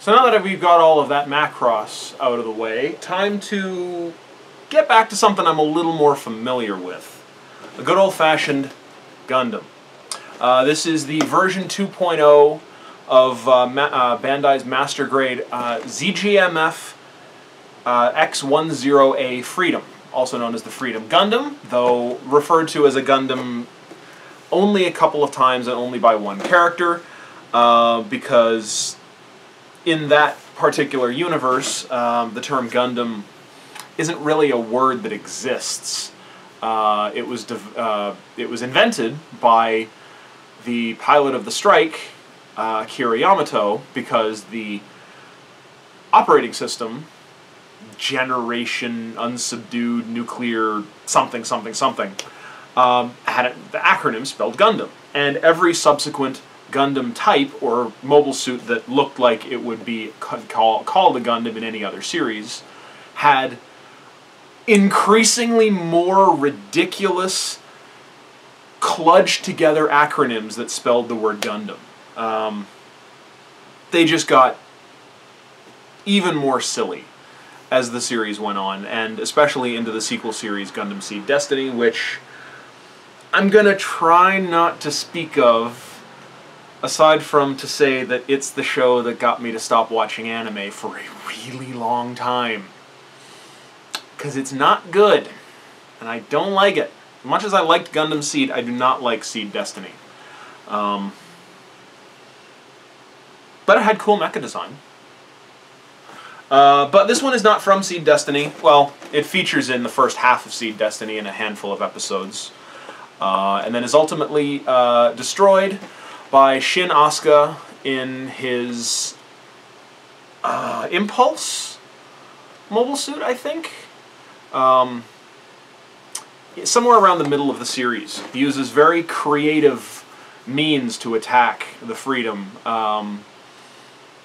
So now that we've got all of that Macross out of the way, time to get back to something I'm a little more familiar with. A good old-fashioned Gundam. Uh, this is the version 2.0 of uh, Ma uh, Bandai's Master Grade uh, ZGMF uh, X10A Freedom, also known as the Freedom Gundam, though referred to as a Gundam only a couple of times and only by one character, uh, because in that particular universe, um, the term Gundam isn't really a word that exists. Uh, it was uh, it was invented by the pilot of the strike, uh, Akira Yamato, because the operating system, generation unsubdued nuclear something something something, um, had a, the acronym spelled Gundam, and every subsequent Gundam type or mobile suit that looked like it would be call, called a Gundam in any other series had increasingly more ridiculous, cludged together acronyms that spelled the word Gundam. Um, they just got even more silly as the series went on, and especially into the sequel series Gundam Seed Destiny, which I'm gonna try not to speak of, aside from to say that it's the show that got me to stop watching anime for a really long time because it's not good, and I don't like it. As much as I liked Gundam Seed, I do not like Seed Destiny. Um, but it had cool mecha design. Uh, but this one is not from Seed Destiny. Well, it features in the first half of Seed Destiny in a handful of episodes. Uh, and then is ultimately uh, destroyed by Shinn Asuka in his uh, Impulse mobile suit, I think. Um, somewhere around the middle of the series. He uses very creative means to attack the Freedom, um,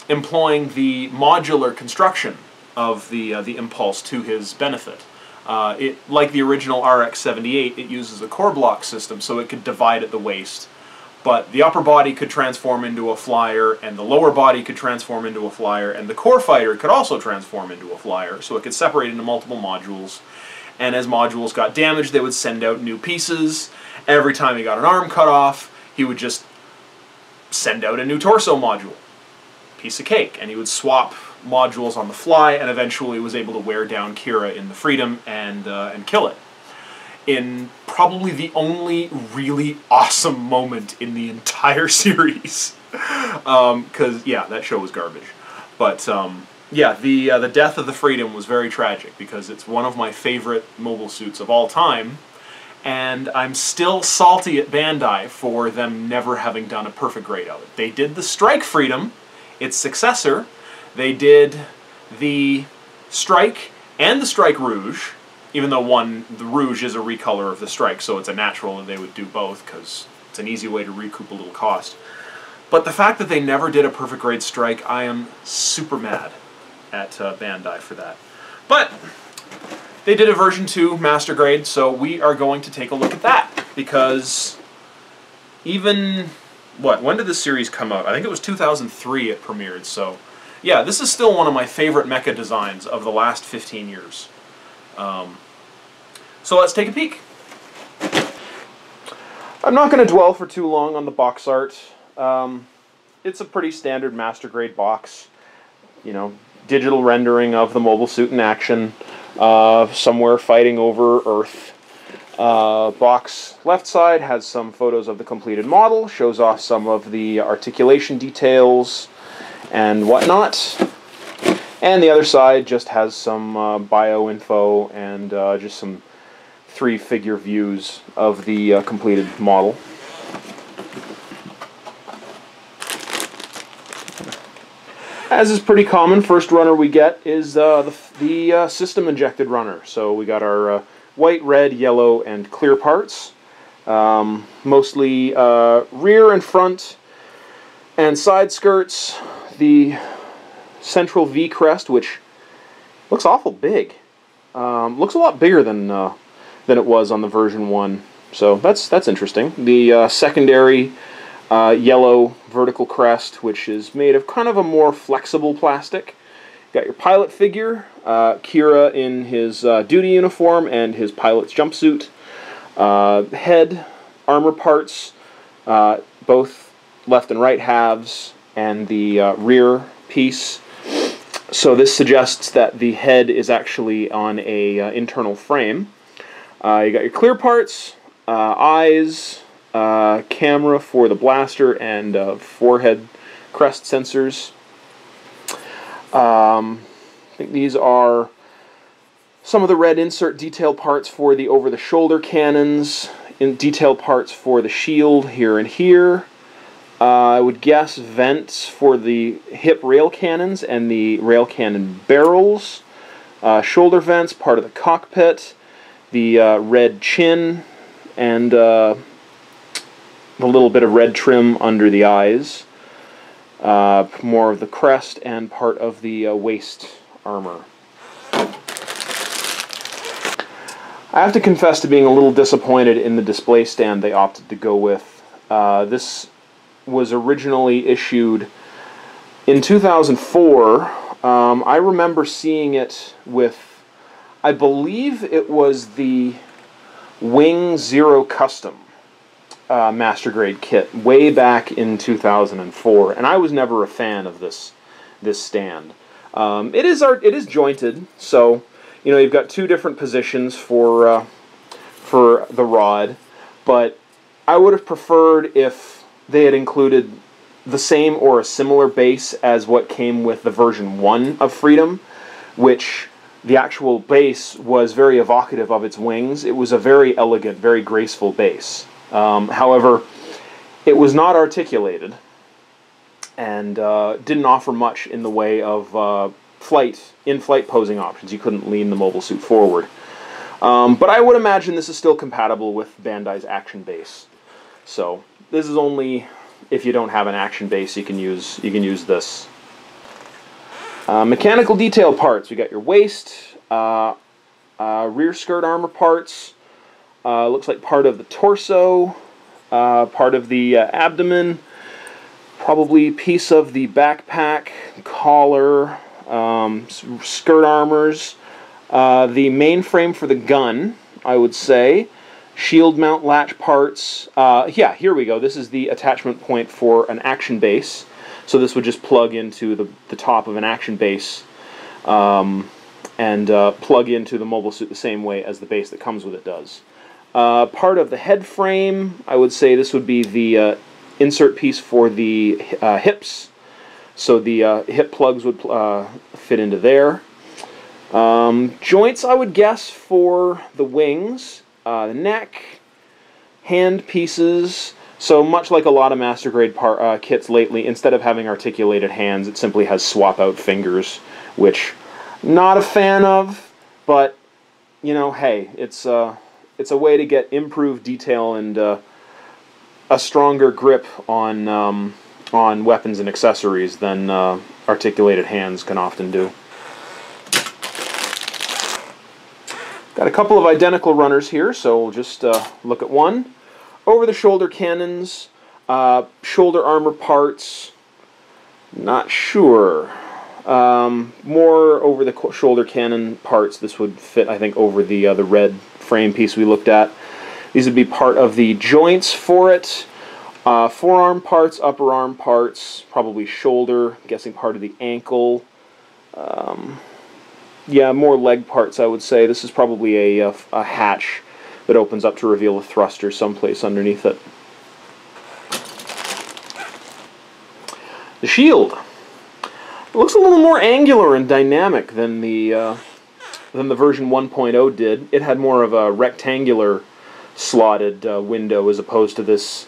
employing the modular construction of the, uh, the Impulse to his benefit. Uh, it, like the original RX-78, it uses a core block system, so it could divide at the waist. But the upper body could transform into a flyer, and the lower body could transform into a flyer, and the core fighter could also transform into a flyer, so it could separate into multiple modules. And as modules got damaged, they would send out new pieces. Every time he got an arm cut off, he would just send out a new torso module. Piece of cake. And he would swap modules on the fly, and eventually was able to wear down Kira in the Freedom and, uh, and kill it in probably the only really awesome moment in the entire series. Because, um, yeah, that show was garbage. But, um, yeah, the, uh, the death of the Freedom was very tragic because it's one of my favorite mobile suits of all time. And I'm still salty at Bandai for them never having done a perfect grade of it. They did the Strike Freedom, its successor. They did the Strike and the Strike Rouge, even though one, the Rouge is a recolor of the Strike, so it's a natural that they would do both, because it's an easy way to recoup a little cost. But the fact that they never did a perfect grade Strike, I am super mad at uh, Bandai for that. But they did a version 2 Master Grade, so we are going to take a look at that, because even, what, when did this series come out? I think it was 2003 it premiered, so yeah, this is still one of my favorite mecha designs of the last 15 years. Um, so let's take a peek. I'm not going to dwell for too long on the box art. Um, it's a pretty standard master grade box. You know, digital rendering of the mobile suit in action, uh, somewhere fighting over Earth. Uh, box left side has some photos of the completed model, shows off some of the articulation details and whatnot. And the other side just has some uh, bio info and uh, just some three figure views of the uh, completed model. As is pretty common, first runner we get is uh, the, the uh, system injected runner. So we got our uh, white, red, yellow, and clear parts. Um, mostly uh, rear and front and side skirts. The central V crest, which looks awful big. Um, looks a lot bigger than uh, than it was on the version one. So that's that's interesting. The uh, secondary uh, yellow vertical crest, which is made of kind of a more flexible plastic. Got your pilot figure, uh, Kira in his uh, duty uniform and his pilot's jumpsuit. Uh, head, armor parts, uh, both left and right halves, and the rear piece. So this suggests that the head is actually on a internal frame. You got your clear parts, eyes, camera for the blaster, and forehead crest sensors. Um, I think these are some of the red insert detail parts for the over-the-shoulder cannons, in detail parts for the shield here and here. Uh, I would guess vents for the hip rail cannons and the rail cannon barrels. Uh, shoulder vents, part of the cockpit. The uh, red chin and uh, the little bit of red trim under the eyes. Uh, more of the crest and part of the uh, waist armor. I have to confess to being a little disappointed in the display stand they opted to go with. Uh, this was originally issued in 2004. Um, I remember seeing it with, I believe it was the Wing Zero Custom uh, Master Grade kit way back in 2004, and I was never a fan of this this stand. Um, it is art, it is jointed, so you know, you've got two different positions for, uh, for the rod, but I would have preferred if they had included the same or a similar base as what came with the version 1 of Freedom, which the actual base was very evocative of its wings. It was a very elegant, very graceful base. Um, however, it was not articulated and uh, didn't offer much in the way of uh, flight, in-flight posing options. You couldn't lean the mobile suit forward. Um, but I would imagine this is still compatible with Bandai's action base. So this is only if you don't have an action base you can use you can use this. Uh, mechanical detail parts. We got your waist, uh, uh, rear skirt armor parts. Uh, looks like part of the torso, uh, part of the uh, abdomen, probably piece of the backpack, collar, um, skirt armors, the mainframe for the gun, I would say, shield mount latch parts. Yeah, here we go. This is the attachment point for an action base. So this would just plug into the, the top of an action base um, and uh, plug into the mobile suit the same way as the base that comes with it does. Uh, part of the head frame, I would say this would be the uh, insert piece for the uh, hips so the uh, hip plugs would uh, fit into there. Um, joints, I would guess, for the wings, the neck, hand pieces. So much like a lot of master grade par- uh, kits lately, instead of having articulated hands, it simply has swap out fingers, which not a fan of, but you know, hey, it's uh, it's a way to get improved detail and uh, a stronger grip on. Um, on weapons and accessories than uh, articulated hands can often do. Got a couple of identical runners here, so we'll just uh, look at one. Over-the-shoulder cannons, uh, shoulder armor parts, not sure. Um, more over-the-shoulder cannon parts. This would fit, I think, over the uh, the red frame piece we looked at. These would be part of the joints for it. Uh, forearm parts, upper arm parts, probably shoulder, guessing part of the ankle. Um, yeah, more leg parts, I would say. This is probably a, a, a hatch that opens up to reveal a thruster someplace underneath it. The shield. It looks a little more angular and dynamic than the uh, than the version 1.0 did. It had more of a rectangular slotted uh, window as opposed to this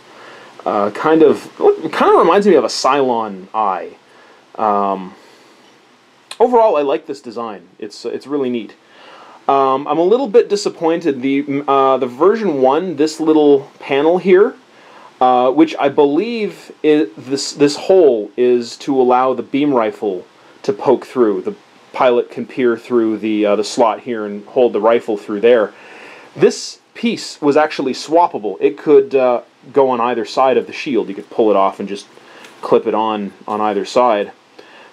uh, kind of kind of reminds me of a Cylon eye. Um, overall, I like this design. It's it's really neat. Um, I'm a little bit disappointed. The uh, the version one, this little panel here, uh, which I believe is this this hole is to allow the beam rifle to poke through. The pilot can peer through the uh, the slot here and hold the rifle through there. This piece was actually swappable. It could uh, go on either side of the shield. You could pull it off and just clip it on on either side.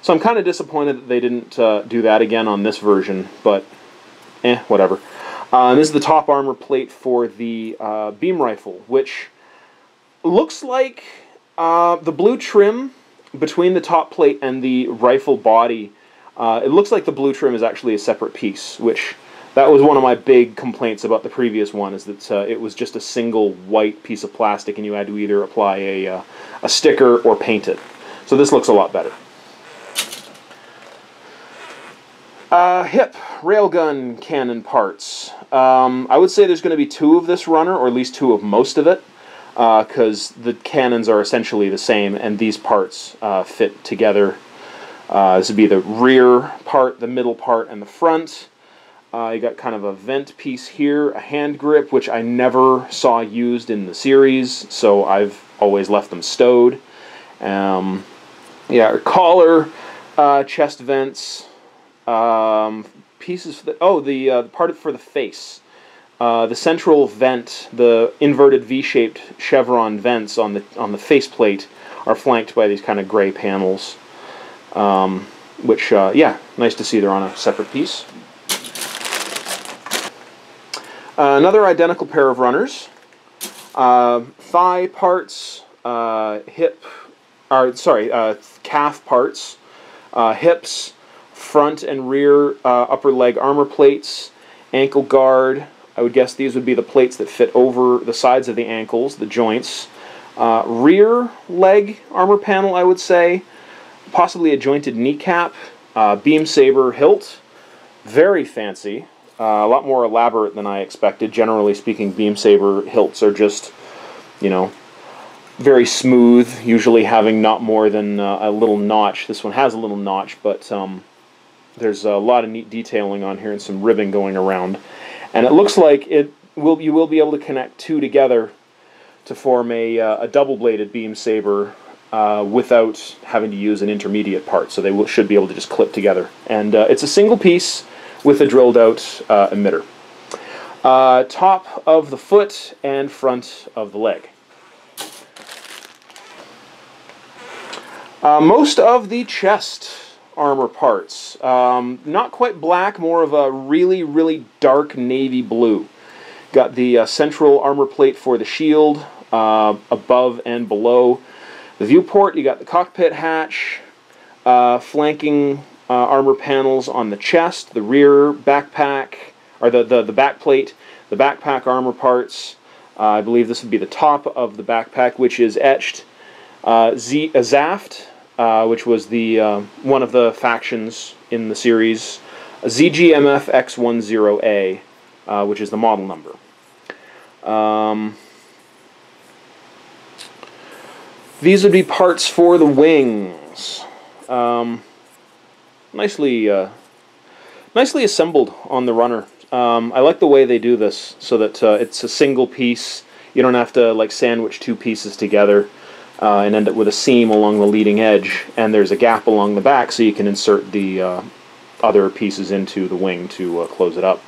So I'm kind of disappointed that they didn't uh, do that again on this version, but eh, whatever. Uh, this is the top armor plate for the uh, beam rifle, which looks like uh, the blue trim between the top plate and the rifle body. Uh, it looks like the blue trim is actually a separate piece, which that was one of my big complaints about the previous one, is that uh, it was just a single white piece of plastic and you had to either apply a, uh, a sticker or paint it. So this looks a lot better. Uh, hip railgun cannon parts. Um, I would say there's going to be two of this runner, or at least two of most of it, because uh, the cannons are essentially the same, and these parts uh, fit together. Uh, this would be the rear part, the middle part, and the front. Uh, you got kind of a vent piece here, a hand grip, which I never saw used in the series, so I've always left them stowed. Um, yeah, collar, uh, chest vents, um, pieces for the, oh, the uh, part for the face. Uh, the central vent, the inverted V-shaped chevron vents on the on the faceplate are flanked by these kind of gray panels. Um, which, uh, yeah, nice to see they're on a separate piece. Uh, another identical pair of runners. Uh, thigh parts, uh, hip, or sorry, calf parts, hips, front and rear uh, upper leg armor plates, ankle guard. I would guess these would be the plates that fit over the sides of the ankles, the joints. Uh, rear leg armor panel, I would say. Possibly a jointed kneecap. Uh, beam saber hilt. Very fancy. Uh, a lot more elaborate than I expected. Generally speaking, beam saber hilts are just, you know, very smooth, usually having not more than uh, a little notch. This one has a little notch, but um, there's a lot of neat detailing on here and some ribbing going around. And it looks like it will you will be able to connect two together to form a, uh, a double-bladed beam saber uh, without having to use an intermediate part. So they will, should be able to just clip together. And uh, it's a single piece with a drilled out uh, emitter. Uh, top of the foot and front of the leg. Uh, most of the chest armor parts. Um, not quite black, more of a really, really dark navy blue. Got the uh, central armor plate for the shield, uh, above and below the viewport. You got the cockpit hatch, uh, flanking uh, armor panels on the chest, the rear backpack, or the, the, the back plate, the backpack armor parts. Uh, I believe this would be the top of the backpack, which is etched uh, Z, Zaft uh, which was the uh, one of the factions in the series, ZGMF X10A, uh, which is the model number. Um, these would be parts for the wings. Um, nicely, uh, nicely assembled on the runner. Um, I like the way they do this, so that uh, it's a single piece. You don't have to like sandwich two pieces together uh, and end up with a seam along the leading edge, and there's a gap along the back so you can insert the uh, other pieces into the wing to uh, close it up.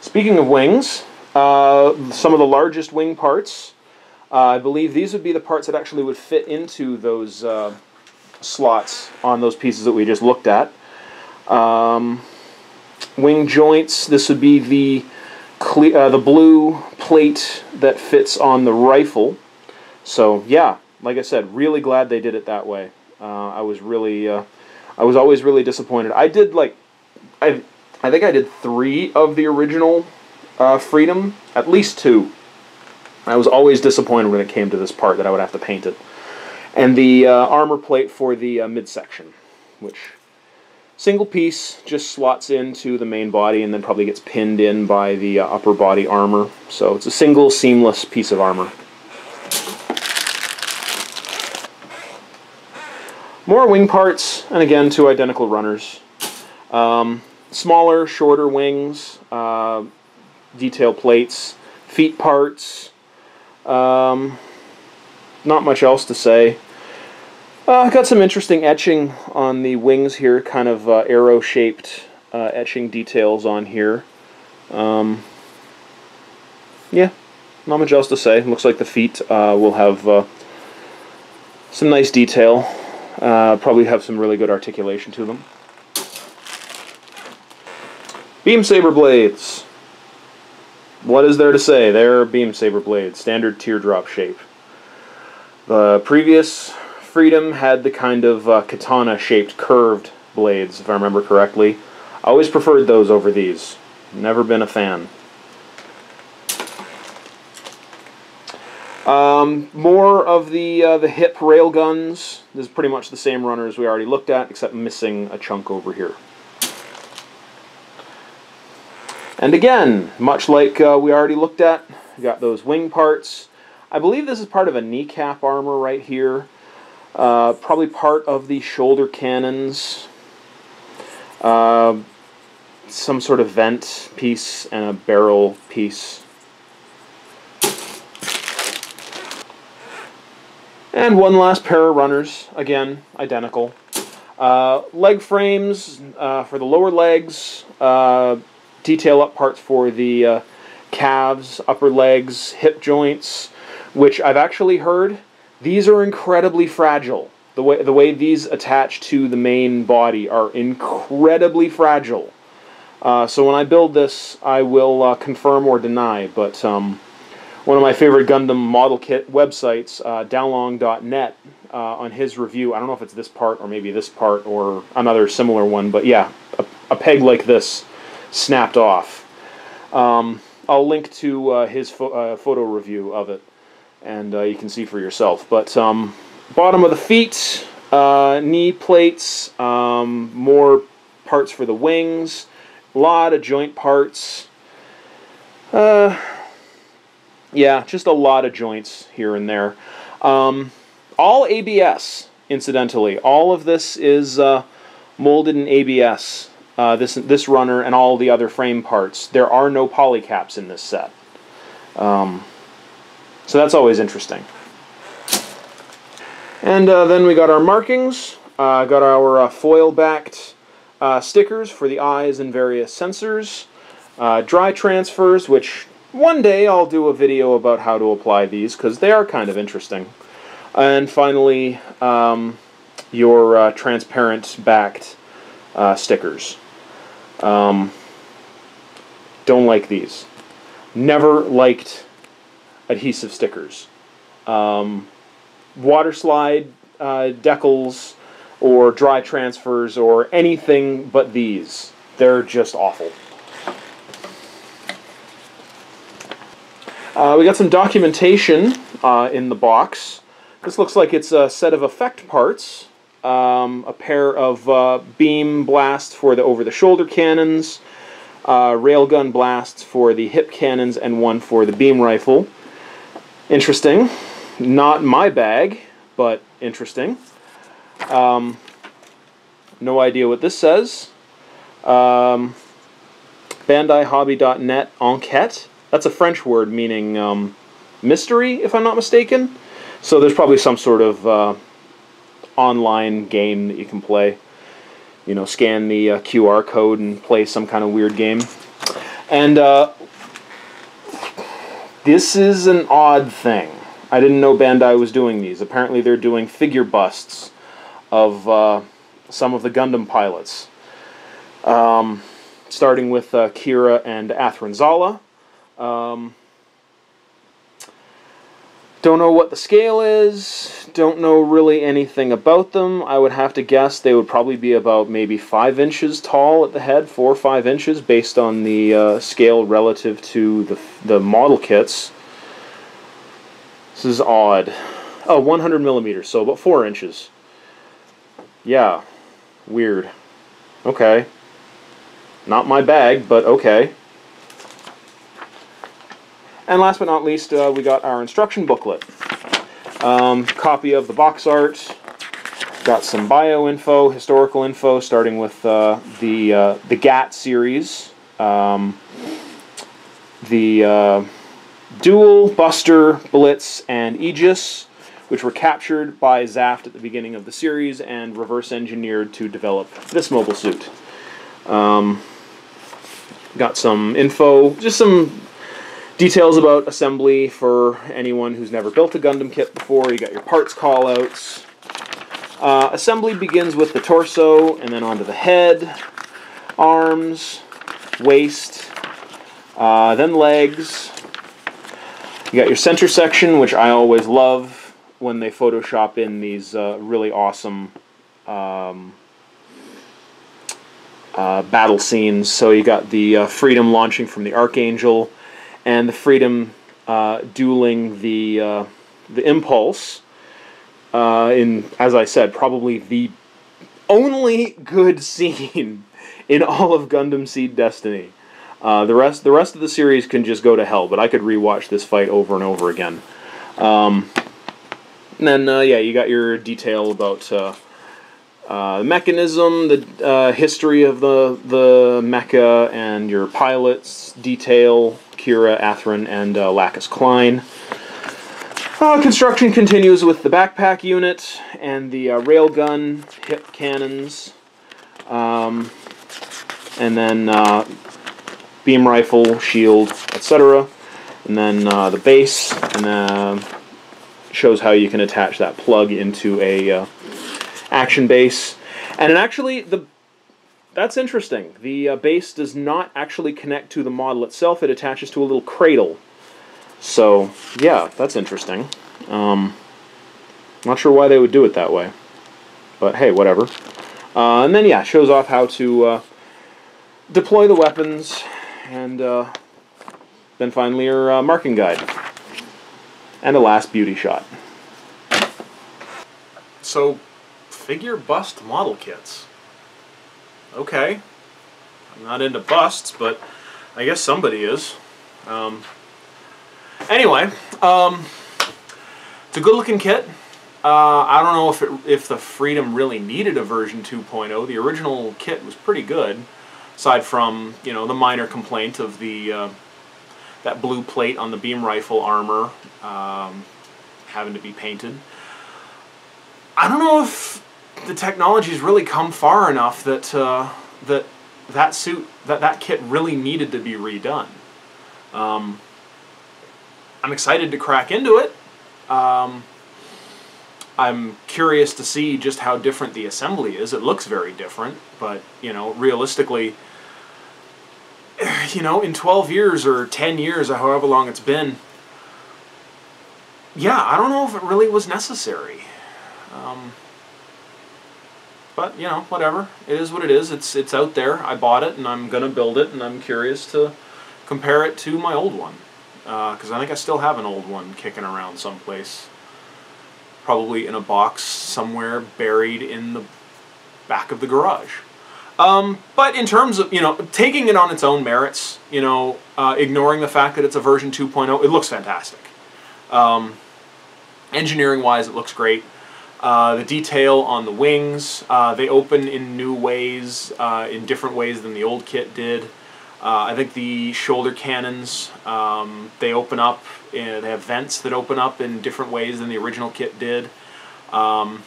Speaking of wings, uh, some of the largest wing parts, uh, I believe these would be the parts that actually would fit into those slots on those pieces that we just looked at. Um, wing joints, this would be the uh, the blue plate that fits on the rifle. So yeah, like I said, really glad they did it that way. Uh, I was really, uh, I was always really disappointed. I did like, I, I think I did three of the original uh, Freedom, at least two. I was always disappointed when it came to this part that I would have to paint it. And the uh, armor plate for the uh, midsection, which Single piece just slots into the main body and then probably gets pinned in by the uh, upper body armor. So it's a single seamless piece of armor. More wing parts, and again, two identical runners. Um, smaller, shorter wings, uh, detail plates, feet parts. Um, not much else to say. Uh, got some interesting etching on the wings here, kind of uh, arrow-shaped uh, etching details on here. Um, yeah, not much else to say. Looks like the feet uh, will have uh, some nice detail. Uh, probably have some really good articulation to them. Beam Saber blades. What is there to say? They're Beam Saber blades, standard teardrop shape. The previous Freedom had the kind of uh, katana-shaped curved blades, if I remember correctly. I always preferred those over these. Never been a fan. Um, more of the uh, the hip rail guns. This is pretty much the same runners we already looked at, except missing a chunk over here. And again, much like uh, we already looked at, got those wing parts. I believe this is part of a kneecap armor right here. Uh, probably part of the shoulder cannons. Uh, some sort of vent piece and a barrel piece. And one last pair of runners, again, identical. Uh, leg frames uh, for the lower legs, uh, detail up parts for the uh, calves, upper legs, hip joints, which I've actually heard, these are incredibly fragile. The way, the way these attach to the main body are incredibly fragile. Uh, so when I build this, I will uh, confirm or deny, but um, one of my favorite Gundam model kit websites, uh, Dalong.net, uh, on his review. I don't know if it's this part or maybe this part or another similar one, but yeah, a, a peg like this snapped off. Um, I'll link to uh, his uh, photo review of it, and uh, you can see for yourself. But um, bottom of the feet, uh, knee plates, um, more parts for the wings, a lot of joint parts. Uh, yeah, just a lot of joints here and there. Um, all ABS, incidentally. All of this is uh, molded in ABS. Uh, this this runner and all the other frame parts. There are no polycaps in this set. Um, so that's always interesting. And uh, then we got our markings. Uh, got our uh, foil-backed uh, stickers for the eyes and various sensors. Uh, dry transfers, which one day I'll do a video about how to apply these because they are kind of interesting. And finally, um, your uh, transparent backed uh, stickers. Um, don't like these. Never liked adhesive stickers. Um, water slide uh, decals or dry transfers or anything but these. They're just awful. Uh, we got some documentation uh, in the box. This looks like it's a set of effect parts. Um, a pair of uh, beam blasts for the over-the-shoulder cannons, uh, railgun blasts for the hip cannons, and one for the beam rifle. Interesting. Not my bag, but interesting. Um, no idea what this says. Um, BandaiHobby.net enquete. That's a French word meaning um, mystery, if I'm not mistaken. So there's probably some sort of uh, online game that you can play. You know, scan the uh, QR code and play some kind of weird game. And uh, this is an odd thing. I didn't know Bandai was doing these. Apparently they're doing figure busts of uh, some of the Gundam pilots. Um, starting with uh, Kira and Athrun Zala. Um, don't know what the scale is. Don't know really anything about them. I would have to guess they would probably be about maybe 5 inches tall at the head, 4 or 5 inches, based on the uh, scale relative to the, the model kits. This is odd. Oh, 100 millimeters, so about 4 inches. Yeah, weird. Okay. Not my bag, but okay. And last but not least, uh, we got our instruction booklet. Um, copy of the box art. Got some bio info, historical info, starting with uh, the uh, the GAT series, um, the uh, Duel, Buster, Blitz, and Aegis, which were captured by Zaft at the beginning of the series and reverse engineered to develop this mobile suit. Um, got some info, just some Details about assembly for anyone who's never built a Gundam kit before. You got your parts callouts. Uh, assembly begins with the torso and then onto the head, arms, waist, uh, then legs. You got your center section, which I always love when they Photoshop in these uh, really awesome um, uh, battle scenes. So you got the uh, Freedom launching from the Archangel, and the Freedom uh, dueling the uh, the Impulse. Uh, in as I said, probably the only good scene in all of Gundam Seed Destiny. Uh, the rest the rest of the series can just go to hell, but I could rewatch this fight over and over again. Um, and then yeah, you got your detail about uh, mechanism, the uh, history of the the mecha, and your pilots detail Kira, Athrun, and uh, Lacus Clyne. Uh, construction continues with the backpack unit and the uh, railgun hip cannons, um, and then uh, beam rifle, shield, etc. And then the base, and then shows how you can attach that plug into a action base. And actually, the that's interesting. The uh, base does not actually connect to the model itself. It attaches to a little cradle. So, yeah, that's interesting. Um, not sure why they would do it that way. But hey, whatever. Uh, and then, yeah, shows off how to uh, deploy the weapons. And uh, then finally your uh, marking guide. And a last beauty shot. So, figure bust model kits. Okay. I'm not into busts, but I guess somebody is. Um, anyway, um, it's a good looking kit. Uh, I don't know if it, if the Freedom really needed a version 2.0. The original kit was pretty good, aside from you know the minor complaint of the uh, that blue plate on the beam rifle armor um, having to be painted. I don't know if the technology's really come far enough that uh, that that suit that that kit really needed to be redone. Um, I'm excited to crack into it. Um, I'm curious to see just how different the assembly is. It looks very different, but you know, realistically, you know, in 12 years or 10 years or however long it's been, yeah, I don't know if it really was necessary. Um, but you know, whatever. It is what it is. It's it's out there. I bought it, and I'm gonna build it, and I'm curious to compare it to my old one because uh, I think I still have an old one kicking around someplace. Probably in a box somewhere buried in the back of the garage. Um, but in terms of, you know, taking it on its own merits, you know, uh, ignoring the fact that it's a version 2.0, it looks fantastic. Um, Engineering-wise, it looks great. Uh, the detail on the wings, uh, they open in new ways, uh, in different ways than the old kit did. Uh, I think the shoulder cannons, um, they open up, in, they have vents that open up in different ways than the original kit did. Um,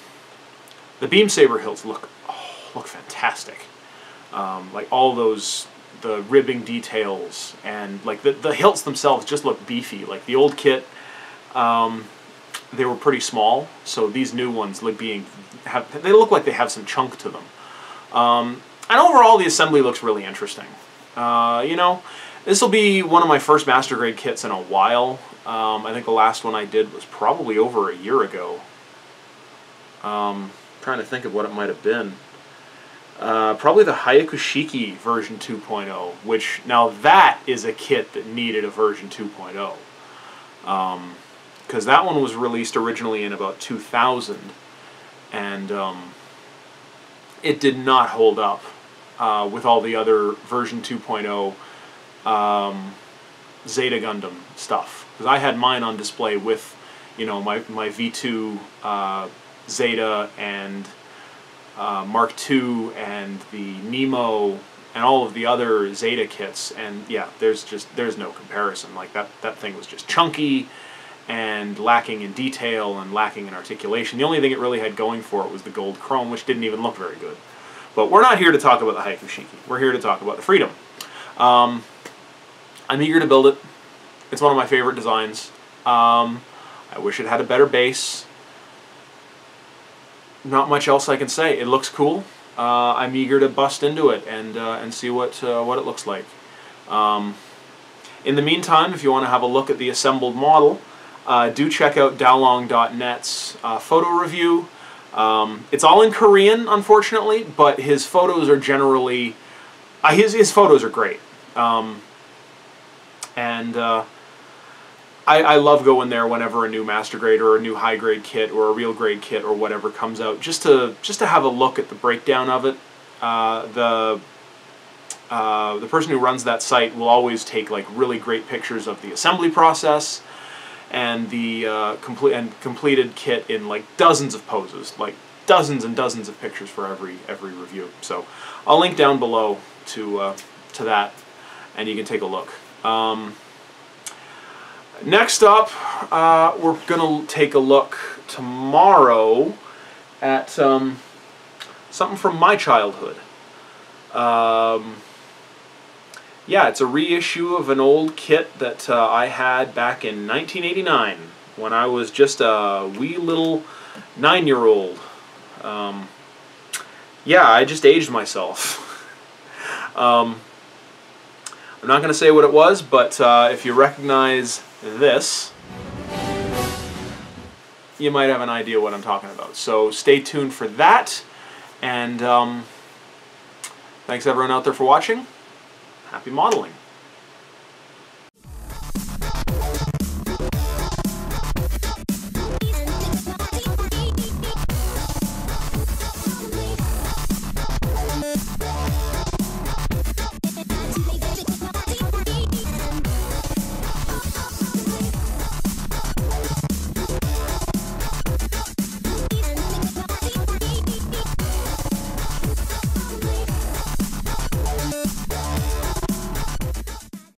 the beam saber hilts look, oh, look fantastic. Um, like all those, the ribbing details, and like the, the hilts themselves just look beefy. Like the old kit, um, they were pretty small, so these new ones look being have they look like they have some chunk to them. Um, and overall, the assembly looks really interesting. Uh, you know, this will be one of my first master grade kits in a while. Um, I think the last one I did was probably over a year ago. Um, trying to think of what it might have been. Uh, probably the Hyakushiki version 2.0, which now that is a kit that needed a version 2.0. Um, because that one was released originally in about 2000 and um, it did not hold up uh, with all the other version 2.0 um, Zeta Gundam stuff. Because I had mine on display with you know my, my V2 uh, Zeta and uh, Mark II and the Nemo and all of the other Zeta kits and yeah there's just there's no comparison. Like that that thing was just chunky and lacking in detail and lacking in articulation. The only thing it really had going for it was the gold chrome, which didn't even look very good. But we're not here to talk about the Hyakushiki. We're here to talk about the Freedom. Um, I'm eager to build it. It's one of my favorite designs. Um, I wish it had a better base. Not much else I can say. It looks cool. Uh, I'm eager to bust into it and uh, and see what uh, what it looks like. Um, in the meantime, if you want to have a look at the assembled model, uh, do check out Dalong.net's uh, photo review. Um, it's all in Korean, unfortunately, but his photos are generally uh, his his photos are great. Um, and uh, I, I love going there whenever a new master grade or a new high grade kit or a real grade kit or whatever comes out, just to just to have a look at the breakdown of it. Uh, the uh, the person who runs that site will always take like really great pictures of the assembly process and the uh, complete and completed kit in like dozens of poses, like dozens and dozens of pictures for every every review. So I'll link down below to uh, to that, and you can take a look. Um, next up, uh, we're gonna take a look tomorrow at um, something from my childhood. Um, yeah, it's a reissue of an old kit that uh, I had back in 1989 when I was just a wee little nine-year-old. Um, yeah, I just aged myself. um, I'm not going to say what it was, but uh, if you recognize this, you might have an idea what I'm talking about. So stay tuned for that, and um, thanks everyone out there for watching happy modeling.